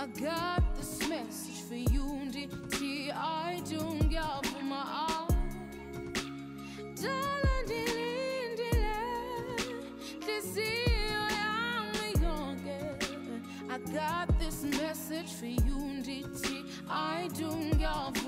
I got this message for you, DT. I don't give for my eye. Darling, delin, delin. This year I'm younger. I got this message for you, DT. I don't got for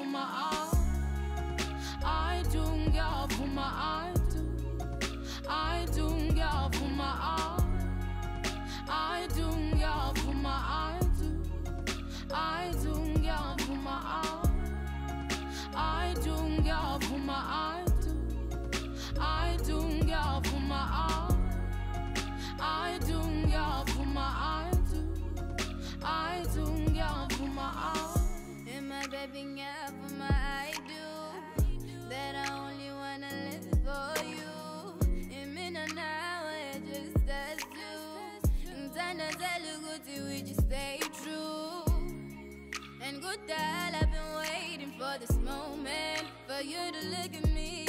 I don't give my I do. I don't give my all. And my baby got for my I do. That I only wanna live for you. And me no now I just as you. Mtana zaluguti we just stay true. And good that I've been waiting for this moment For you to look at me